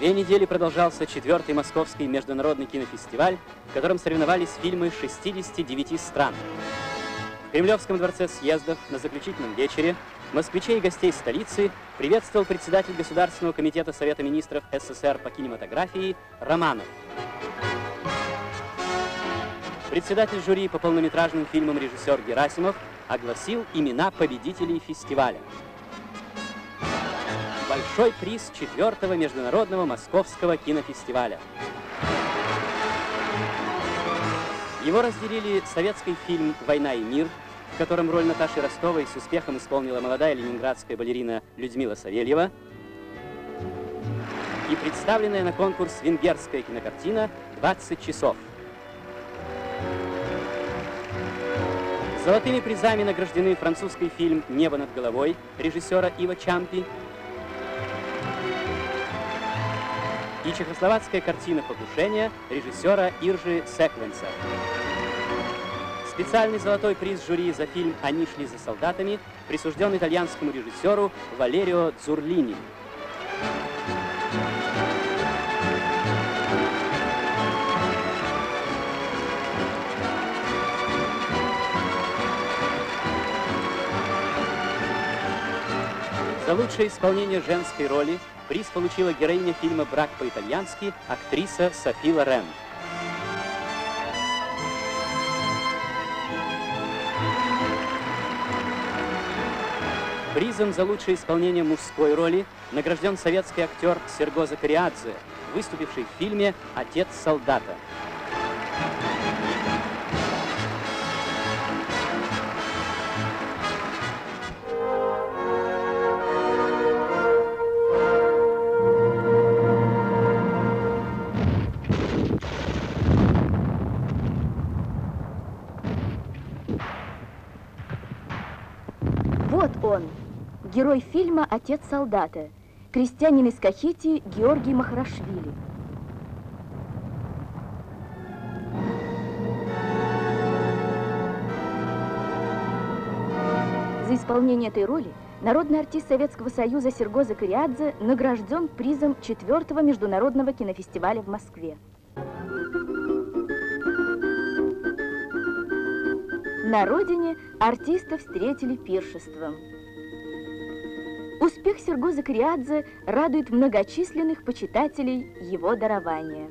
Две недели продолжался четвертый Московский международный кинофестиваль, в котором соревновались фильмы 69 стран. В Кремлевском дворце съездов на заключительном вечере москвичей и гостей столицы приветствовал председатель Государственного комитета Совета министров СССР по кинематографии Романов. Председатель жюри по полнометражным фильмам режиссер Герасимов огласил имена победителей фестиваля. Большой приз четвертого международного московского кинофестиваля. Его разделили советский фильм «Война и мир», в котором роль Наташи Ростовой с успехом исполнила молодая ленинградская балерина Людмила Савельева, и представленная на конкурс венгерская кинокартина «20 часов». Золотыми призами награждены французский фильм «Небо над головой» режиссера Ива Чампи и чехословацкая картина «Покушение» режиссера Иржи Секвенса. Специальный золотой приз жюри за фильм «Они шли за солдатами» присужден итальянскому режиссеру Валерио Дзурлини. За лучшее исполнение женской роли приз получила героиня фильма «Брак по-итальянски» актриса Софи Лорен. Призом за лучшее исполнение мужской роли награжден советский актер Серго Закариадзе, выступивший в фильме «Отец солдата». Вот он, герой фильма «Отец солдата», крестьянин из Кахетии Георгий Махарашвили. За исполнение этой роли народный артист Советского Союза Серго Закариадзе награжден призом четвертого международного кинофестиваля в Москве. На родине артиста встретили пиршеством. Успех Серго Закариадзе радует многочисленных почитателей его дарования.